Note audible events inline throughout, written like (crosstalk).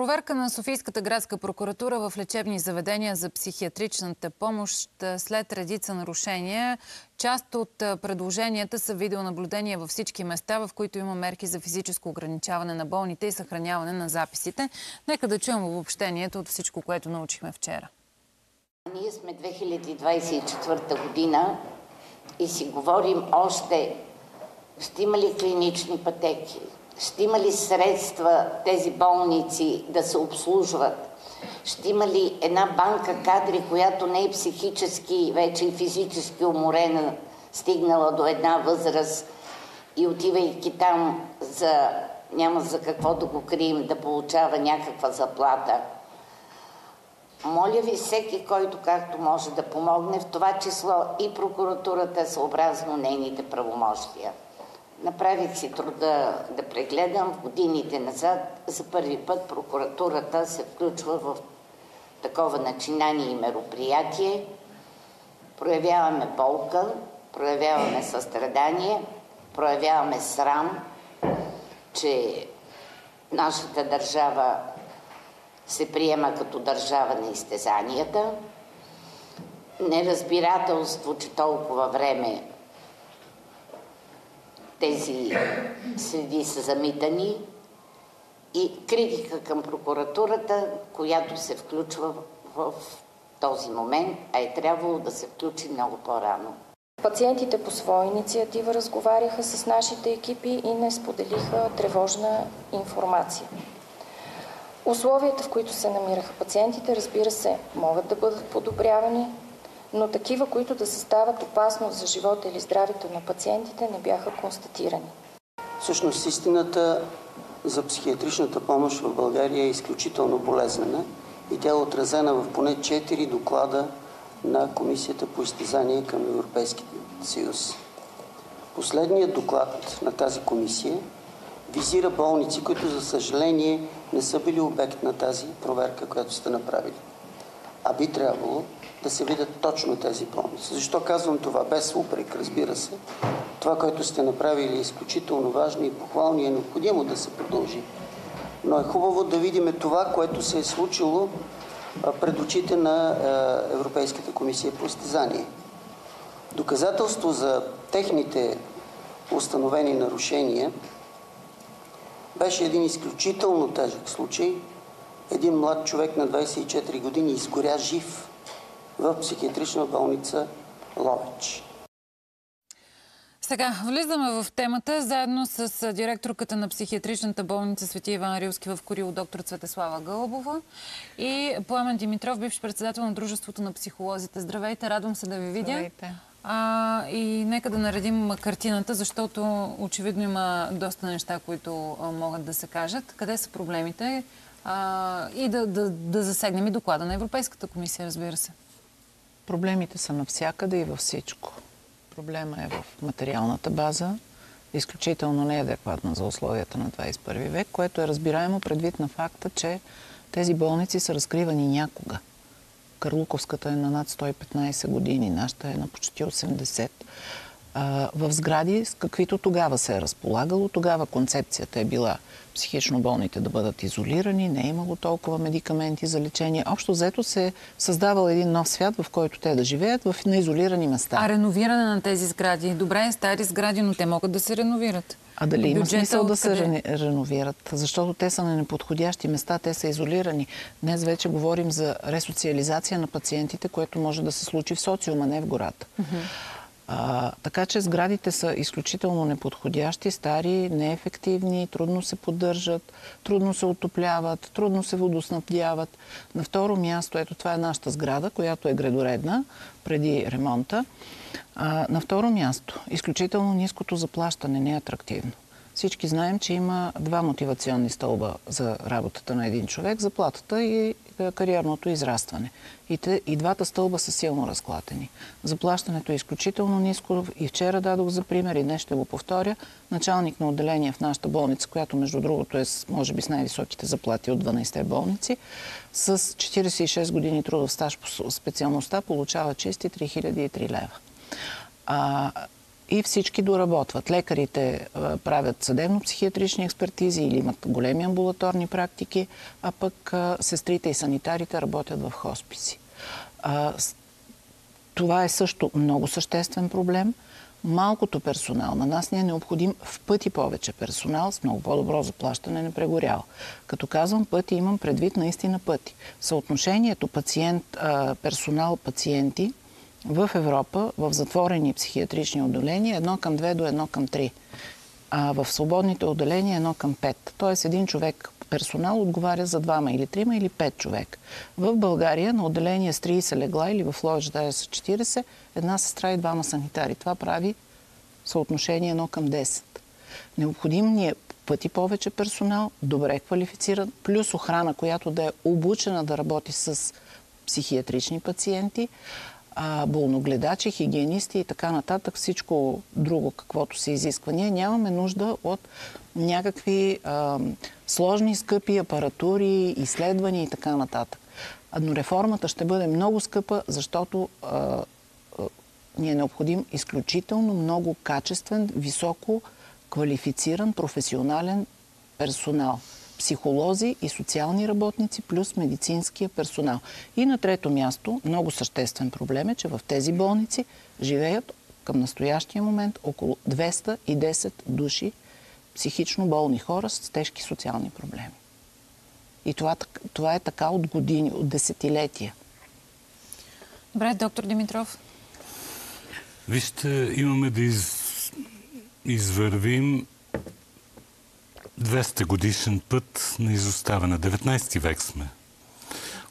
Проверка на Софийската градска прокуратура в лечебни заведения за психиатричната помощ след редица нарушения. Част от предложенията са видеонаблюдение във всички места, в които има мерки за физическо ограничаване на болните и съхраняване на записите. Нека да чуем обобщението от всичко, което научихме вчера. Ние сме 2024 година и си говорим още ще има ли клинични пътеки, ще има ли средства тези болници да се обслужват? Ще има ли една банка кадри, която не е психически, вече и физически уморена, стигнала до една възраст и отивайки там за няма за какво да го крием, да получава някаква заплата. Моля ви всеки, който както може да помогне, в това число и прокуратурата, съобразно нейните правомощия. Направих си труда да прегледам годините назад. За първи път прокуратурата се включва в такова начинание и мероприятие. Проявяваме болка, проявяваме състрадание, проявяваме срам, че нашата държава се приема като държава на изтезанията, неразбирателство, че толкова време тези следи са замитани и критика към прокуратурата, която се включва в този момент, а е трябвало да се включи много по-рано. Пациентите по своя инициатива разговаряха с нашите екипи и не споделиха тревожна информация. Условията, в които се намираха пациентите, разбира се, могат да бъдат подобрявани, но такива, които да съставят опасност за живота или здравето на пациентите, не бяха констатирани. Всъщност истината за психиатричната помощ в България е изключително болезнена и тя е отразена в поне 4 доклада на Комисията по изтезание към Европейския съюз. Последният доклад на тази комисия визира болници, които за съжаление не са били обект на тази проверка, която сте направили. А би трябвало да се видят точно тези болници. Защо казвам това? Без упрек, разбира се. Това, което сте направили е изключително важно и похвално и е необходимо да се продължи. Но е хубаво да видим това, което се е случило пред очите на Европейската комисия по изтезание. Доказателство за техните установени нарушения беше един изключително тежък случай. Един млад човек на 24 години изгоря жив в психиатрична болница Ловеч. Сега влизаме в темата заедно с директорката на психиатричната болница Свети Иван Рилски в Корил, доктор Цветеслава Гълбова и Пламен Димитров, бивш председател на Дружеството на психолозите. Здравейте, радвам се да ви видя. Здравейте. А, и нека да наредим картината, защото очевидно има доста неща, които а, могат да се кажат. Къде са проблемите? А, и да, да, да засегнем и доклада на Европейската комисия, разбира се. Проблемите са навсякъде и във всичко. Проблема е в материалната база, изключително неадекватна за условията на 21 век, което е разбираемо предвид на факта, че тези болници са разкривани някога. Карлуковската е на над 115 години, нашата е на почти 80 в сгради, с каквито тогава се е разполагало. Тогава концепцията е била психично болните да бъдат изолирани, не е имало толкова медикаменти за лечение. Общо взето се е създавал един нов свят, в който те да живеят в неизолирани места. А реновиране на тези сгради? Добре, стари сгради, но те могат да се реновират. А дали има смисъл да се реновират? Защото те са на неподходящи места, те са изолирани. Днес вече говорим за ресоциализация на пациентите, което може да се случи в социума, не в гората. Mm-hmm. А, така че сградите са изключително неподходящи, стари, неефективни, трудно се поддържат, трудно се отопляват, трудно се водоснабдяват. На второ място, ето това е нашата сграда, която е градоредна преди ремонта. А, на второ място, изключително ниското заплащане не е атрактивно. Всички знаем, че има два мотивационни стълба за работата на един човек заплатата и кариерното израстване. И, те, и двата стълба са силно разклатени. Заплащането е изключително ниско. И вчера дадох за пример, и днес ще го повторя. Началник на отделение в нашата болница, която между другото е може би с най-високите заплати от 12-те болници, с 46 години трудов стаж по специалността получава чисти 3003 лева. А, и всички доработват. Лекарите а, правят съдебно-психиатрични експертизи или имат големи амбулаторни практики, а пък а, сестрите и санитарите работят в хосписи. Това е също много съществен проблем. Малкото персонал. На нас ни е необходим в пъти повече персонал с много по-добро заплащане не прегорял. Като казвам пъти, имам предвид наистина пъти. Съотношението пациент, персонал-пациенти в Европа, в затворени психиатрични отделения, едно към 2 до едно към 3. А в свободните отделения едно към 5. Тоест един човек персонал отговаря за двама или трима или пет човек. В България на отделение с 30 легла или в Ловеч даже с 40, една сестра и двама санитари. Това прави съотношение 1 към 10. Необходим ни е пъти повече персонал, добре квалифициран, плюс охрана, която да е обучена да работи с психиатрични пациенти, а, болногледачи, хигиенисти и така нататък, всичко друго, каквото се изисква. Ние нямаме нужда от някакви а, сложни, скъпи апаратури, изследвания и така нататък. Но реформата ще бъде много скъпа, защото а, а, ни е необходим изключително много качествен, високо квалифициран, професионален персонал. Психолози и социални работници, плюс медицинския персонал. И на трето място, много съществен проблем е, че в тези болници живеят към настоящия момент около 210 души психично болни хора с тежки социални проблеми. И това, това е така от години, от десетилетия. Добре, доктор Димитров. Вижте, имаме да из... извървим 200 годишен път на изоставане. 19 век сме.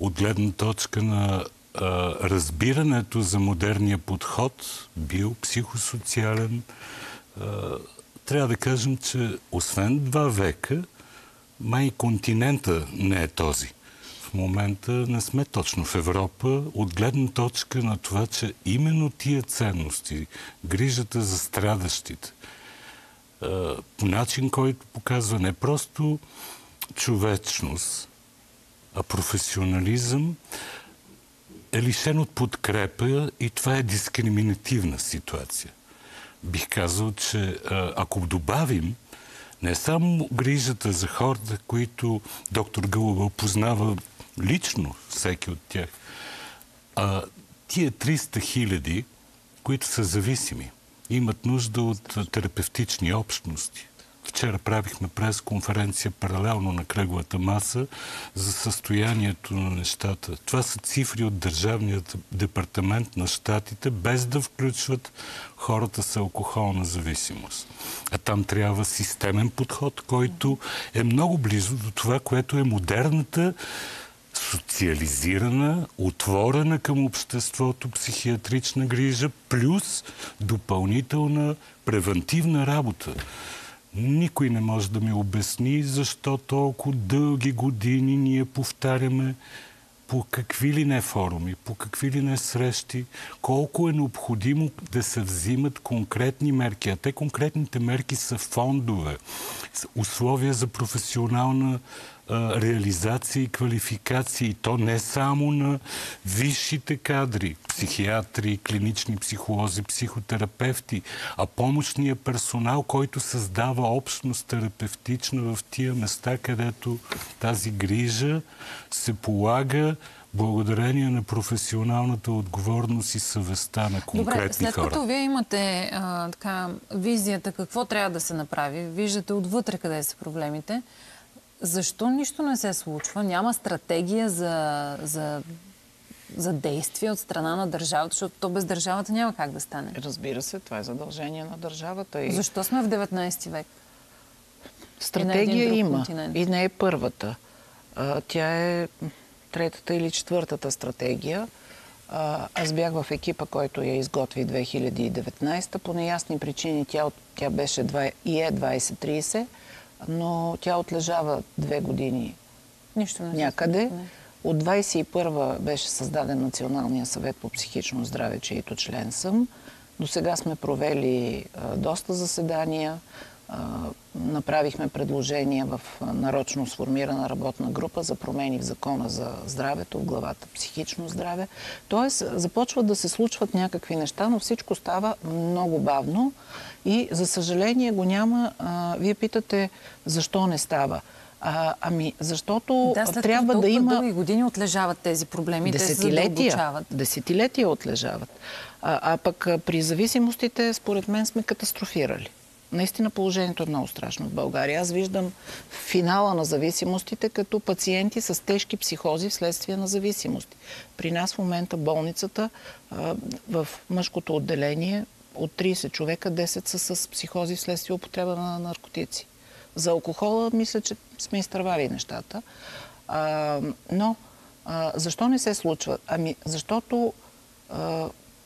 От гледна точка на а, разбирането за модерния подход, бил психосоциален, а, трябва да кажем, че освен два века, май континента не е този. В момента не сме точно в Европа, от гледна точка на това, че именно тия ценности, грижата за страдащите, по начин, който показва не просто човечност, а професионализъм, е лишен от подкрепа и това е дискриминативна ситуация. Бих казал, че а, ако добавим не само грижата за хората, които доктор Гълъба познава лично всеки от тях, а тия 300 хиляди, които са зависими, имат нужда от терапевтични общности. Вчера правихме пресконференция паралелно на кръглата маса за състоянието на нещата. Това са цифри от Държавния департамент на щатите, без да включват хората с алкохолна зависимост. А там трябва системен подход, който е много близо до това, което е модерната социализирана, отворена към обществото психиатрична грижа, плюс допълнителна превентивна работа. Никой не може да ми обясни защо толкова дълги години ние повтаряме по какви ли не форуми, по какви ли не срещи, колко е необходимо да се взимат конкретни мерки. А те конкретните мерки са фондове, условия за професионална реализация и квалификация. И то не само на висшите кадри, психиатри, клинични психолози, психотерапевти, а помощния персонал, който създава общност терапевтична в тия места, където тази грижа се полага благодарение на професионалната отговорност и съвестта на конкретни Добре, след хора. като вие имате а, така, визията какво трябва да се направи, виждате отвътре къде са проблемите, защо нищо не се случва? Няма стратегия за, за, за действие от страна на държавата, защото то без държавата няма как да стане. Разбира се, това е задължение на държавата. И... Защо сме в 19 век? Стратегия друг има континент. и не е първата. А, Тя е третата или четвъртата стратегия. А, Аз бях в екипа, който я изготви 2019. По неясни причини тя, тя беше два- и е 2030, но тя отлежава две години Нищо не някъде. не. От 21 беше създаден Националния съвет по психично здраве, чието член съм. До сега сме провели а, доста заседания. Направихме предложения в нарочно сформирана работна група за промени в закона за здравето, в главата психично здраве. Тоест, започват да се случват някакви неща, но всичко става много бавно и, за съжаление, го няма. А, вие питате, защо не става? А, ами, защото Да, трябва да има... дълги години отлежават тези проблеми, те се Десетилетия, задълбочават. десетилетия отлежават. А, а пък при зависимостите, според мен, сме катастрофирали. Наистина положението е много страшно в България. Аз виждам финала на зависимостите като пациенти с тежки психози вследствие на зависимости. При нас в момента болницата в мъжкото отделение от 30 човека 10 са с психози вследствие употреба на наркотици. За алкохола мисля, че сме изтървали нещата. Но защо не се случва? Ами, защото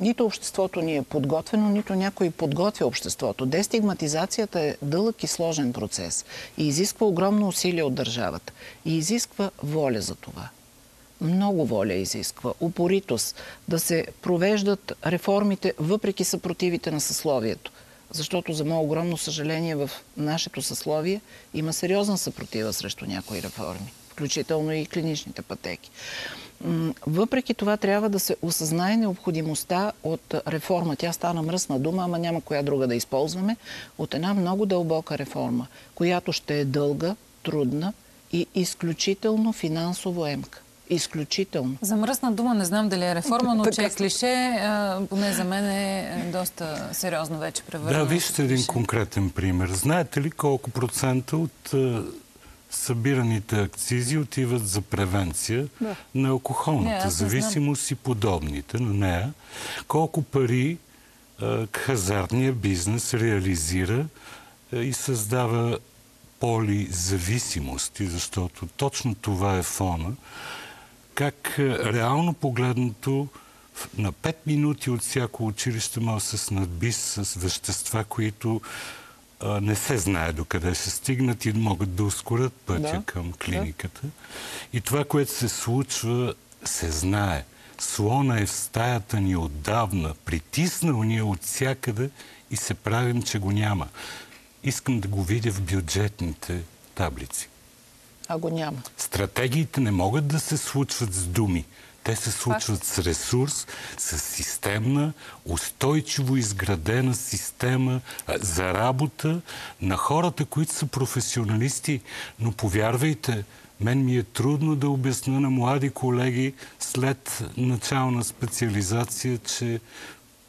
нито обществото ни е подготвено, нито някой подготвя обществото. Дестигматизацията е дълъг и сложен процес и изисква огромно усилие от държавата. И изисква воля за това. Много воля изисква, упоритост, да се провеждат реформите въпреки съпротивите на съсловието. Защото, за мое огромно съжаление, в нашето съсловие има сериозна съпротива срещу някои реформи, включително и клиничните пътеки. Въпреки това трябва да се осъзнае необходимостта от реформа. Тя стана мръсна дума, ама няма коя друга да използваме. От една много дълбока реформа, която ще е дълга, трудна и изключително финансово емка. Изключително. За мръсна дума не знам дали е реформа, но (laughs) че е клише, поне за мен е доста сериозно вече превърнато. Да, вижте един конкретен пример. Знаете ли колко процента от е, събираните акцизи отиват за превенция Да. на Не, алкохолната не зависимост и подобните на нея? Колко пари е, хазартния бизнес реализира е, и създава полизависимости, защото точно това е фона. Как е, реално погледнато на 5 минути от всяко училище може да се снадби с вещества, които а, не се знае докъде ще стигнат и могат да ускорят пътя Да, към клиниката. И това, което се случва, се знае. Слона е в стаята ни отдавна, притиснал ни е от всякъде и се правим, че го няма. Искам да го видя в бюджетните таблици. А го няма. Стратегиите не могат да се случват с думи. Те се случват с ресурс, с системна, устойчиво изградена система за работа на хората, които са професионалисти. Но повярвайте, мен ми е трудно да обясня на млади колеги след начална специализация, че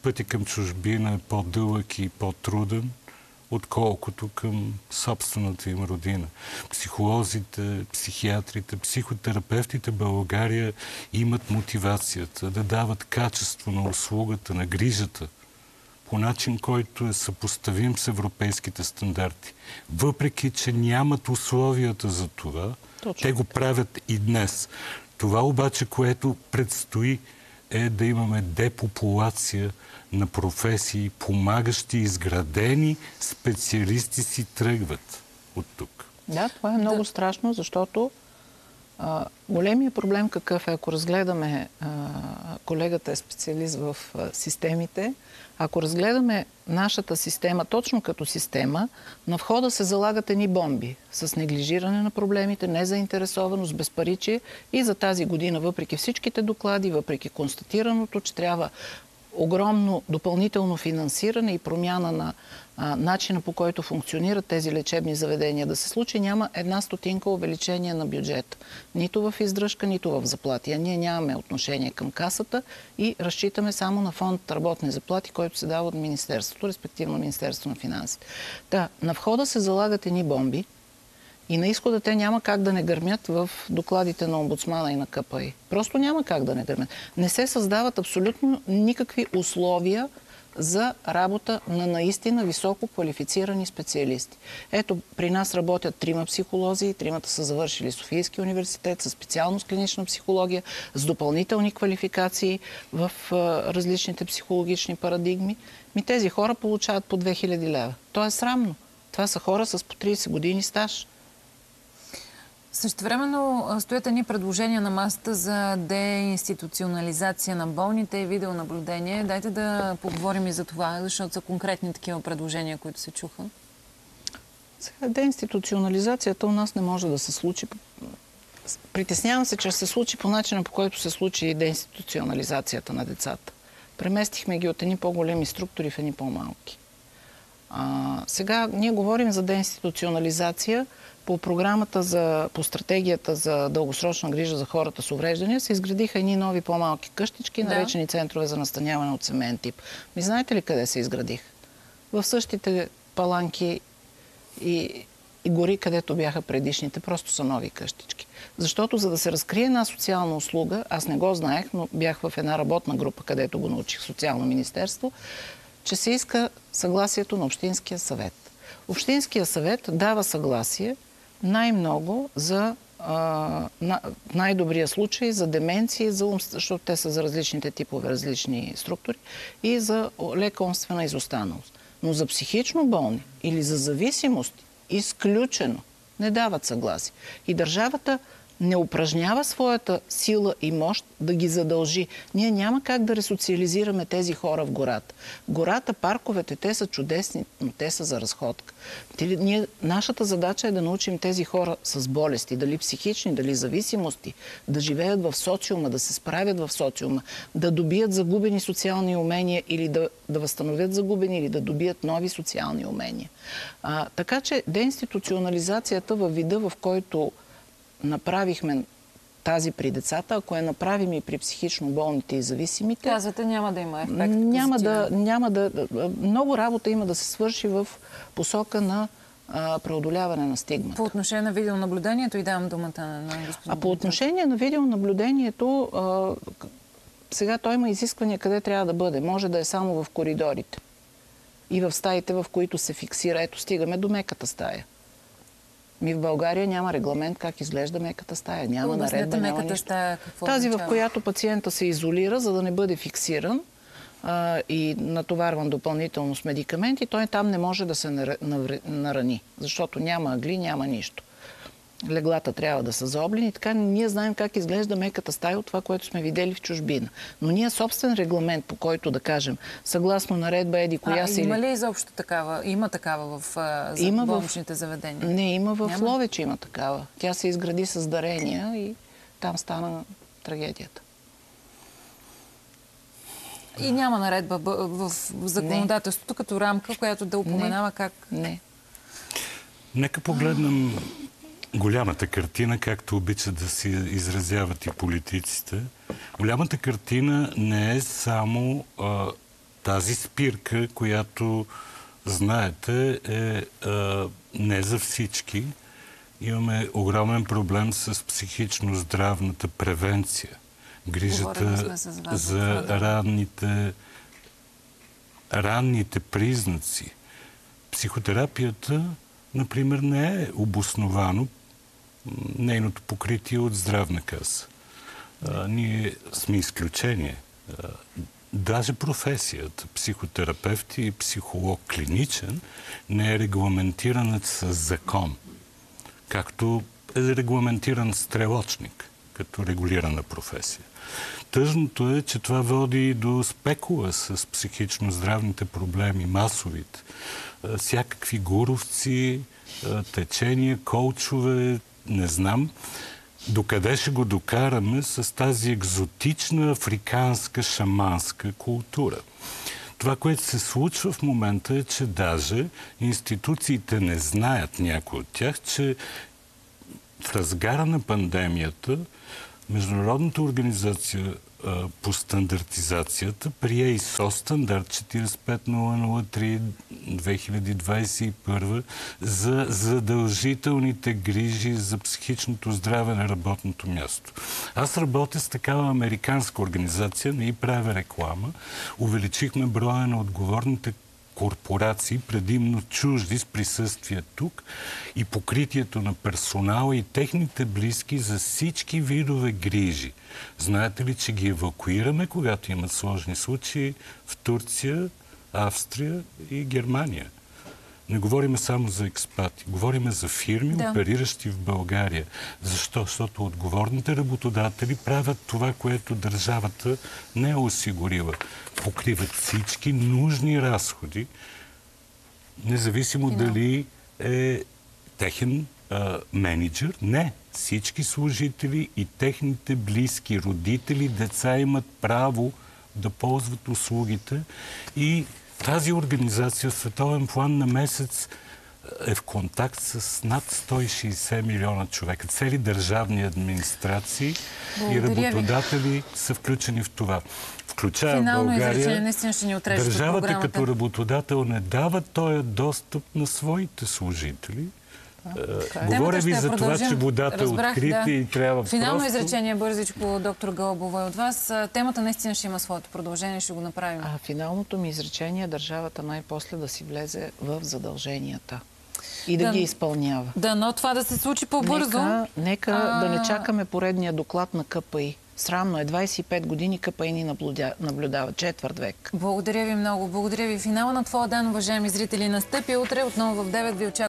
пътя към чужбина е по-дълъг и по-труден отколкото към собствената им родина. Психолозите, психиатрите, психотерапевтите в България имат мотивацията да дават качество на услугата, на грижата по начин, който е съпоставим с европейските стандарти. Въпреки, че нямат условията за това, Точно те го правят и днес. Това обаче, което предстои, е да имаме депопулация на професии, помагащи, изградени специалисти си тръгват от тук. Да, това е много страшно, защото а, големия проблем какъв е, ако разгледаме, колегата е специалист в системите, ако разгледаме нашата система точно като система, на входа се залагат едни бомби с неглижиране на проблемите, незаинтересованост, безпаричие и за тази година, въпреки всичките доклади, въпреки констатираното, че трябва огромно допълнително финансиране и промяна на а, начина по който функционират тези лечебни заведения да се случи, няма една стотинка увеличение на бюджет. Нито в издръжка, нито в заплати. А ние нямаме отношение към касата и разчитаме само на фонд работни заплати, който се дава от Министерството, респективно Министерство на финансите. Да, на входа се залагат едни бомби, и на изхода те няма как да не гърмят в докладите на омбудсмана и на КПИ. Просто няма как да не гърмят. Не се създават абсолютно никакви условия за работа на наистина високо квалифицирани специалисти. Ето, при нас работят трима психолози, тримата са завършили Софийски университет със специалност клинична психология, с допълнителни квалификации в различните психологични парадигми. Ми тези хора получават по 2000 лева. То е срамно. Това са хора с по 30 години стаж. Също времено стоят едни предложения на масата за деинституционализация на болните и видеонаблюдение. Дайте да поговорим и за това, защото са конкретни такива предложения, които се чуха. Сега, деинституционализацията у нас не може да се случи. Притеснявам се, че се случи по начина, по който се случи и деинституционализацията на децата. Преместихме ги от едни по-големи структури в едни по-малки. А, сега ние говорим за деинституционализация. По програмата за, по стратегията за дългосрочна грижа за хората с увреждания се изградиха едни нови по-малки къщички, Да. наречени центрове за настаняване от семейен тип. Ми знаете ли къде се изградиха? В същите паланки и, и гори, където бяха предишните, просто са нови къщички. Защото за да се разкрие една социална услуга, аз не го знаех, но бях в една работна група, където го научих, Социално министерство, че се иска съгласието на Общинския съвет. Общинския съвет дава съгласие най-много за а, най-добрия случай за деменции, за ум, защото те са за различните типове, различни структури, и за лека умствена изостаналост. Но за психично болни или за зависимости, изключено, не дават съгласие. И държавата не упражнява своята сила и мощ да ги задължи. Ние няма как да ресоциализираме тези хора в гората. Гората, парковете, те са чудесни, но те са за разходка. Ние, нашата задача е да научим тези хора с болести, дали психични, дали зависимости, да живеят в социума, да се справят в социума, да добият загубени социални умения или да, да възстановят загубени, или да добият нови социални умения. А, така че деинституционализацията във вида, в който направихме тази при децата, ако я направим и при психично болните и зависимите, Казвате, няма да има ефект. няма да, няма да... Много работа има да се свърши в посока на а, преодоляване на стигмата. По отношение на видеонаблюдението и давам думата на, на господин А по отношение на видеонаблюдението, а, сега той има изисквания къде трябва да бъде. Може да е само в коридорите и в стаите, в които се фиксира. Ето, стигаме до меката стая. Ми в България няма регламент как изглежда меката стая. Няма Обяснете наредба, няма меката нищо. стая какво Тази, в означава. която пациента се изолира, за да не бъде фиксиран а, и натоварван допълнително с медикаменти, той там не може да се нарани, защото няма агли, няма нищо. Леглата трябва да са заоблени. Така ние знаем как изглежда меката стая от това, което сме видели в чужбина. Но ние собствен регламент, по който да кажем, съгласно наредба Еди, коя а, си... има ли изобщо такава? Има такава в, а, за Има в- болничните заведения? Не, има в Няма? Ловеч има такава. Тя се изгради с дарения и там стана трагедията. И няма наредба в законодателството като рамка, която да упоменава как... Не. Нека погледнем голямата картина, както обичат да си изразяват и политиците. Голямата картина не е само а, тази спирка, която, знаете, е а, не за всички. Имаме огромен проблем с психично-здравната превенция. Грижата за ранните, ранните признаци. Психотерапията, например, не е обосновано нейното покритие от здравна каса. А, ние сме изключение. А, даже професията психотерапевт и психолог клиничен не е регламентирана с закон, както е регламентиран стрелочник като регулирана професия. Тъжното е, че това води до спекула с психично-здравните проблеми, масовите. Всякакви гуровци, течения, коучове, не знам. Докъде ще го докараме с тази екзотична африканска шаманска култура? Това, което се случва в момента е, че даже институциите не знаят някои от тях, че в разгара на пандемията Международната организация по стандартизацията прие ISO стандарт 45003-2021 за задължителните грижи за психичното здраве на работното място. Аз работя с такава американска организация, не и правя реклама. Увеличихме броя на отговорните корпорации, предимно чужди с присъствие тук и покритието на персонала и техните близки за всички видове грижи. Знаете ли, че ги евакуираме, когато имат сложни случаи в Турция, Австрия и Германия? Не говориме само за експати, говориме за фирми, Да. опериращи в България. Защо? Защото отговорните работодатели правят това, което държавата не е осигурила. Покриват всички нужни разходи, независимо Финал. дали е техен а, менеджер. Не. Всички служители и техните близки, родители, деца имат право да ползват услугите и тази организация в световен план на месец е в контакт с над 160 милиона човека. Цели държавни администрации и Благодаря ви. работодатели са включени в това. Включая Финално изречение, България. наистина ще ни отрежете от Държавата като работодател не дава този достъп на своите служители. Е, Говоря ви за това, че водата Разбрах, е открита да. и трябва Финално просто... изречение, бързичко, доктор Галбова, от вас. Темата наистина ще има своето продължение, ще го направим. А финалното ми изречение е държавата най-после да си влезе в задълженията и да, Да. ги изпълнява. Да, но това да се случи по-бързо. Нека, нека А, да не чакаме поредния доклад на КПИ. Срамно е, 25 години КПИ ни наблюдя, наблюдава, четвърт век. Благодаря ви много. Благодаря ви. Финала на твоя ден, уважаеми зрители, настъпи утре. Отново в 9 ви очаквам.